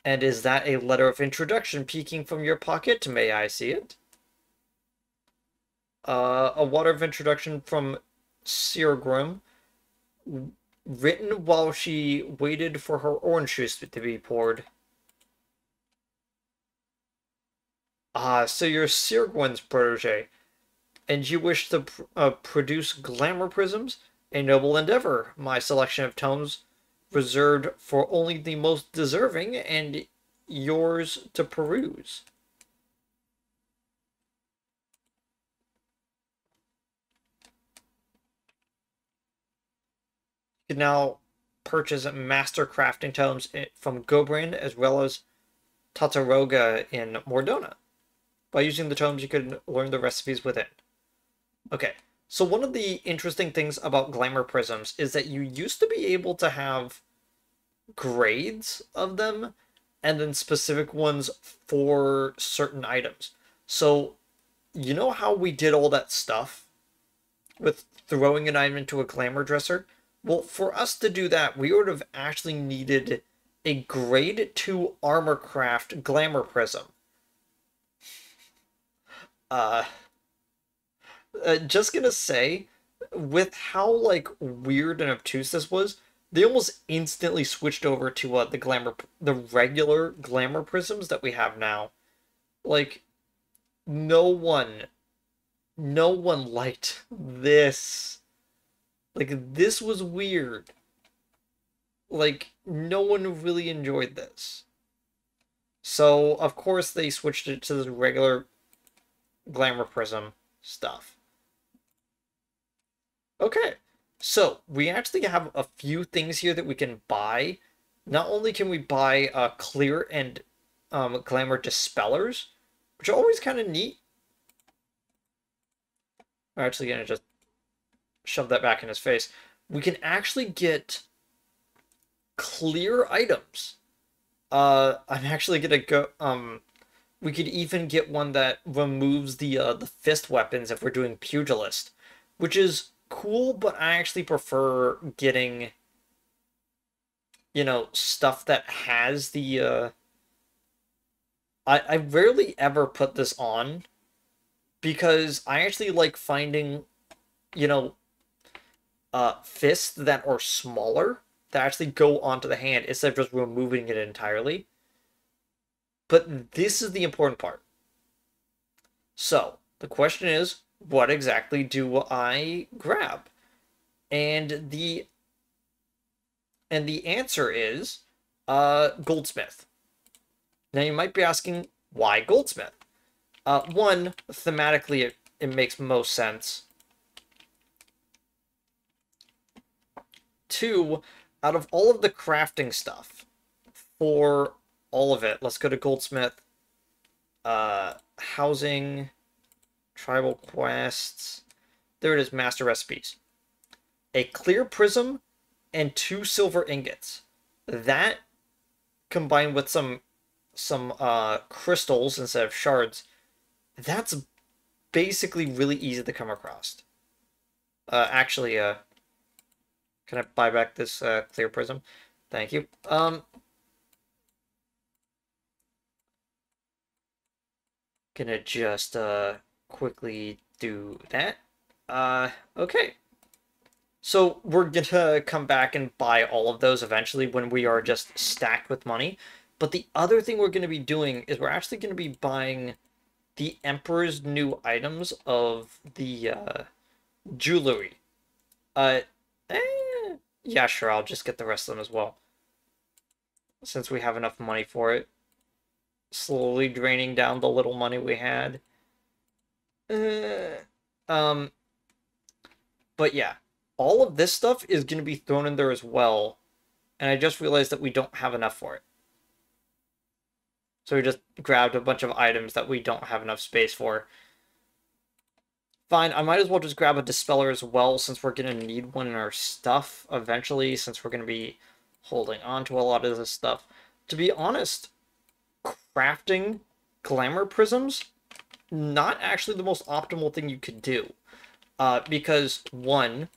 Speaker 1: And is that a letter of introduction peeking from your pocket? May I see it? Uh, a water of introduction from Sir Sirgrim written while she waited for her orange juice to be poured. Ah, so you're Sirgwin's protege, and you wish to uh, produce glamour prisms? A noble endeavor. My selection of tomes reserved for only the most deserving, and yours to peruse. Can now purchase master crafting tomes eh, from Gobrin as well as Tataroga in Mor Dhona. By using the tomes, you can learn the recipes within. Okay, so one of the interesting things about Glamour Prisms is that you used to be able to have grades of them and then specific ones for certain items. So, you know how we did all that stuff with throwing an item into a glamour dresser? Well, for us to do that, we would have actually needed a grade 2 armor craft glamour prism. Uh, uh, just gonna say, with how like weird and obtuse this was, they almost instantly switched over to uh, the glamour, the regular glamour prisms that we have now. Like, no one, no one liked this like, this was weird. Like, no one really enjoyed this. So, of course, they switched it to the regular Glamour Prism stuff. Okay, so we actually have a few things here that we can buy. Not only can we buy uh, Clear and um, Glamour Dispellers, which are always kind of neat. We're actually going to just shove that back in his face, we can actually get clear items. Uh, I'm actually gonna go. Um, we could even get one that removes the uh, the fist weapons if we're doing pugilist, which is cool. But I actually prefer getting, you know, stuff that has the. Uh, I I rarely ever put this on, because I actually like finding, you know, uh, fists that are smaller that actually go onto the hand instead of just removing it entirely. But this is the important part. So, the question is, what exactly do I grab? And the and the answer is uh, Goldsmith. Now you might be asking, why Goldsmith? Uh, one, thematically, it, it makes most sense. Two, out of all of the crafting stuff, for all of it, let's go to Goldsmith. Uh, housing, tribal quests. There it is, master recipes. A clear prism and two silver ingots. That combined with some some uh, crystals instead of shards, that's basically really easy to come across. Uh, actually, uh, can I buy back this uh, clear prism? Thank you. Um, gonna just uh, quickly do that. Uh, okay. So we're gonna come back and buy all of those eventually when we are just stacked with money. But the other thing we're gonna be doing is we're actually gonna be buying the Emperor's new items of the uh, jewelry. Uh, eh, yeah, sure, I'll just get the rest of them as well. Since we have enough money for it. Slowly draining down the little money we had. Uh, um, but yeah, all of this stuff is going to be thrown in there as well. And I just realized that we don't have enough for it. So we just grabbed a bunch of items that we don't have enough space for. Fine, I might as well just grab a Dispeller as well, since we're going to need one in our stuff eventually, since we're going to be holding on to a lot of this stuff. To be honest, crafting glamour prisms, not actually the most optimal thing you could do. Uh, because, one,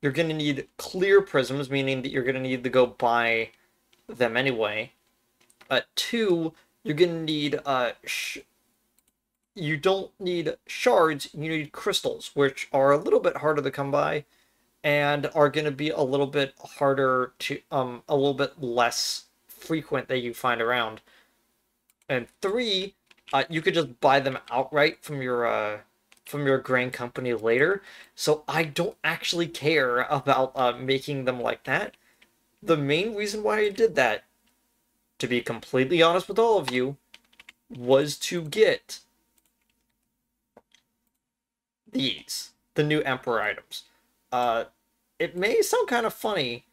Speaker 1: you're going to need clear prisms, meaning that you're going to need to go buy them anyway. Uh, two, you're going to need... Uh, you don't need shards, you need crystals, which are a little bit harder to come by and are going to be a little bit harder to... um a little bit less frequent that you find around. And three, uh, you could just buy them outright from your... Uh, from your Grand Company later. So I don't actually care about uh, making them like that. The main reason why I did that, to be completely honest with all of you, was to get these, the new Emperor items. Uh, it may sound kind of funny,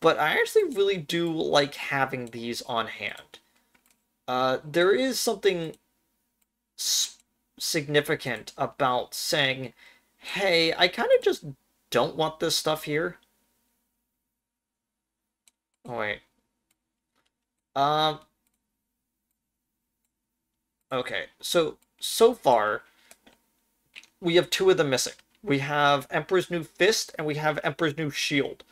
Speaker 1: but I actually really do like having these on hand. Uh, there is something significant about saying, hey, I kind of just don't want this stuff here. Oh, wait. Um. Okay, so, so far, we have two of them missing. We have Emperor's New Fist, and we have Emperor's New Shield.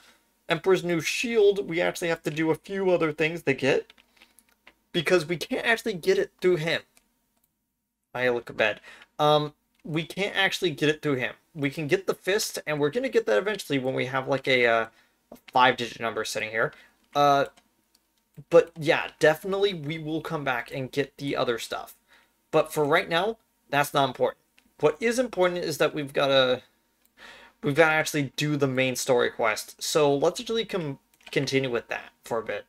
Speaker 1: Emperor's New Shield, we actually have to do a few other things to get, because we can't actually get it through him. I look bad. Um, we can't actually get it through him. We can get the fist, and we're gonna get that eventually when we have like a, uh, a five-digit number sitting here. Uh, but yeah, definitely we will come back and get the other stuff. But for right now, that's not important. What is important is that we've got to we've got to actually do the main story quest. So let's actually com continue with that for a bit.